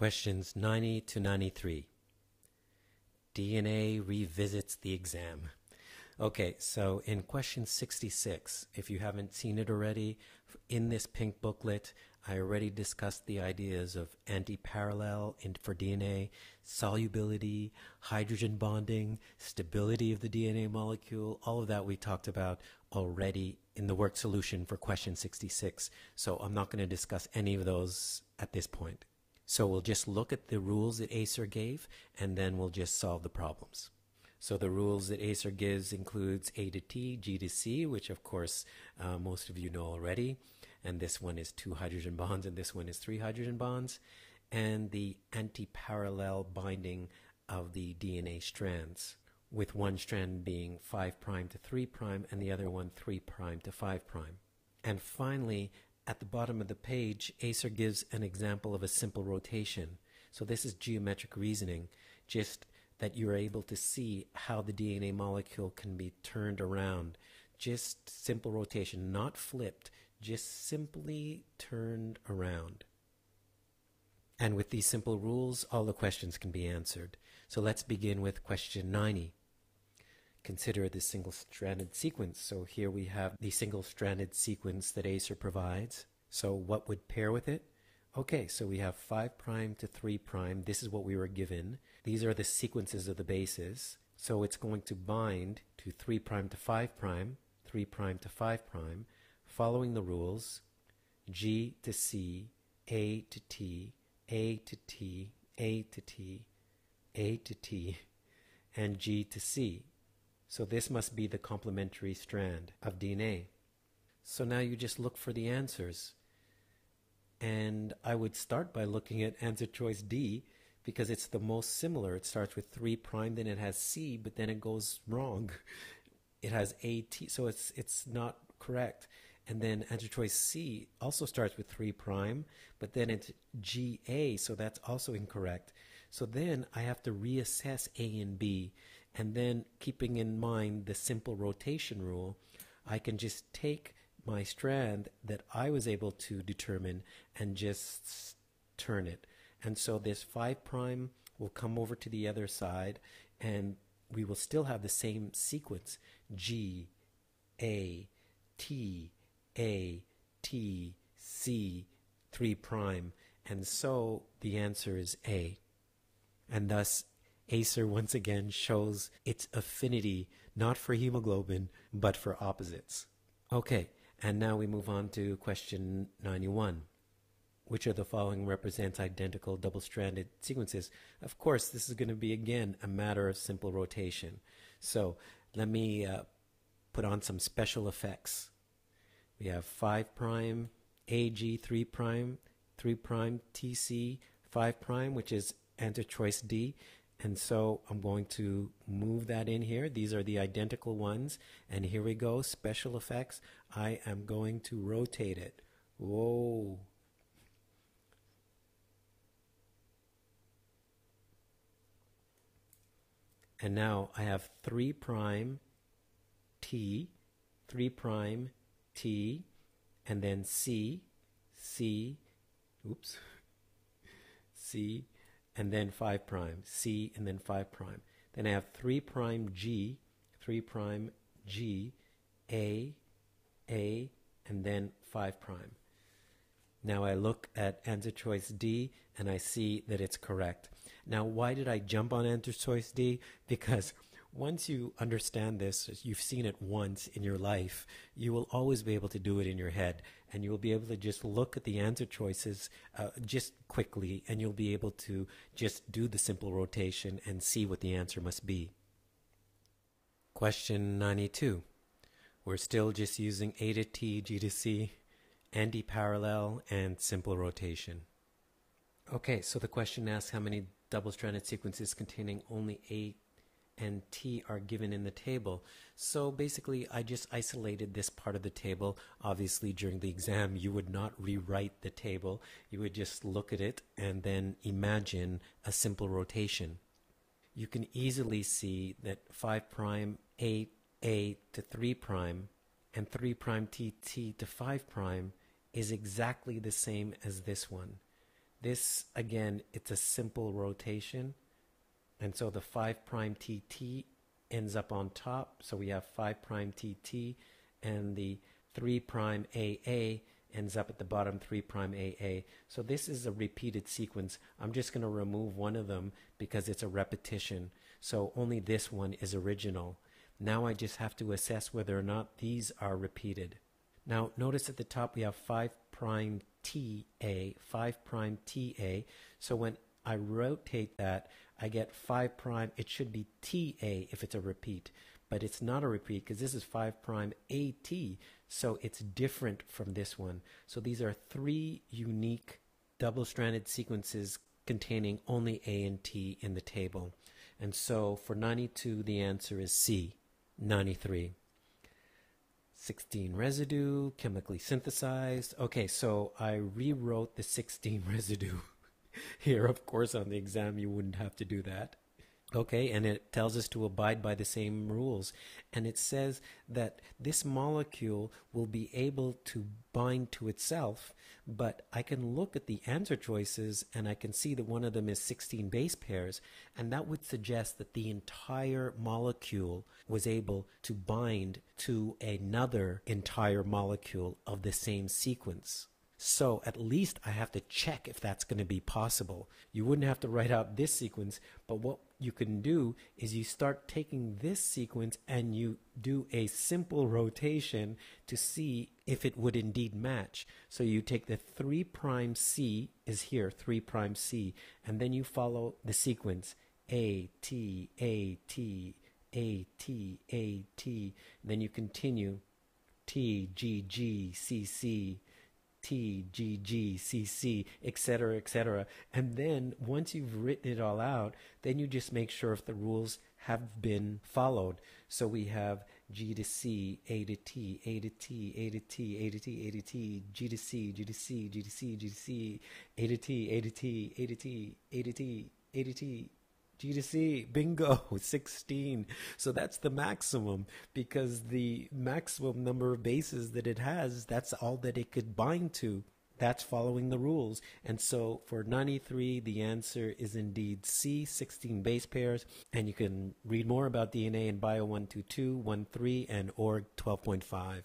Questions 90 to 93. DNA revisits the exam. Okay, so in question 66, if you haven't seen it already, in this pink booklet, I already discussed the ideas of anti-parallel for DNA, solubility, hydrogen bonding, stability of the DNA molecule, all of that we talked about already in the work solution for question 66. So I'm not going to discuss any of those at this point. So we'll just look at the rules that ACER gave and then we'll just solve the problems. So the rules that ACER gives includes A to T, G to C, which of course uh, most of you know already. And this one is two hydrogen bonds and this one is three hydrogen bonds. And the anti-parallel binding of the DNA strands, with one strand being 5' to 3' and the other one 3' to 5'. And finally, at the bottom of the page, ACER gives an example of a simple rotation. So this is geometric reasoning, just that you're able to see how the DNA molecule can be turned around. Just simple rotation, not flipped, just simply turned around. And with these simple rules, all the questions can be answered. So let's begin with question 90. Consider the single stranded sequence. So here we have the single stranded sequence that ACER provides. So what would pair with it? Okay, so we have 5 prime to 3 prime. This is what we were given. These are the sequences of the bases. So it's going to bind to 3 prime to 5 prime, 3 prime to 5 prime, following the rules G to C, A to T, A to T, A to T, A to T, and G to C. So this must be the complementary strand of DNA. So now you just look for the answers. And I would start by looking at answer choice D because it's the most similar. It starts with 3 prime, then it has C, but then it goes wrong. It has AT, so it's it's not correct. And then answer choice C also starts with 3 prime, but then it's GA, so that's also incorrect. So then I have to reassess A and B. And then keeping in mind the simple rotation rule, I can just take my strand that I was able to determine and just turn it. And so this 5 prime will come over to the other side and we will still have the same sequence G, A, T, A, T, C, 3 prime. And so the answer is A. And thus ACER once again shows its affinity not for hemoglobin but for opposites. Okay, and now we move on to question 91. Which of the following represents identical double-stranded sequences? Of course, this is going to be again a matter of simple rotation. So let me uh, put on some special effects. We have 5 prime, AG 3 prime, 3 prime, TC 5 prime, which is answer choice D, and so I'm going to move that in here. These are the identical ones. And here we go, special effects. I am going to rotate it. Whoa. And now I have 3 prime T, 3 prime T, and then C, C, oops, C, and then 5 prime, C and then 5 prime. Then I have 3 prime G, 3 prime G, A, A, and then 5 prime. Now I look at answer choice D and I see that it's correct. Now why did I jump on answer choice D? Because once you understand this, you've seen it once in your life, you will always be able to do it in your head. And you will be able to just look at the answer choices uh, just quickly, and you'll be able to just do the simple rotation and see what the answer must be. Question 92. We're still just using A to T, G to C, anti-parallel, and simple rotation. Okay, so the question asks how many double-stranded sequences containing only A and T are given in the table. So basically, I just isolated this part of the table. Obviously, during the exam, you would not rewrite the table. You would just look at it and then imagine a simple rotation. You can easily see that 5 prime 8 A to 3 prime and 3 prime T T to 5 prime is exactly the same as this one. This, again, it's a simple rotation. And so the 5 prime TT ends up on top. So we have 5 prime TT and the 3 prime AA ends up at the bottom 3 prime AA. So this is a repeated sequence. I'm just going to remove one of them because it's a repetition. So only this one is original. Now I just have to assess whether or not these are repeated. Now notice at the top we have 5 prime TA, 5 prime TA. So when I rotate that, I get 5 prime. It should be TA if it's a repeat, but it's not a repeat because this is 5 prime AT. So it's different from this one. So these are three unique double-stranded sequences containing only A and T in the table. And so for 92, the answer is C, 93. 16 residue, chemically synthesized. Okay, so I rewrote the 16 residue here. Of course, on the exam, you wouldn't have to do that. Okay, and it tells us to abide by the same rules. And it says that this molecule will be able to bind to itself, but I can look at the answer choices and I can see that one of them is 16 base pairs, and that would suggest that the entire molecule was able to bind to another entire molecule of the same sequence. So at least I have to check if that's going to be possible. You wouldn't have to write out this sequence, but what you can do is you start taking this sequence and you do a simple rotation to see if it would indeed match. So you take the 3 prime C is here, 3 prime C, and then you follow the sequence A T A T A T A T. Then you continue T G G C C T, G, G, C, C, etc., etc. And then once you've written it all out, then you just make sure if the rules have been followed. So we have G to C, A to T, A to T, A to T, A to T, A to T, G to C, G to C, G to C, G to C, A to T, A to T, A to T, A to T, A to T, G to C, bingo, 16. So that's the maximum because the maximum number of bases that it has, that's all that it could bind to. That's following the rules. And so for 93, the answer is indeed C, 16 base pairs. And you can read more about DNA in Bio 122, 13, and Org 12.5.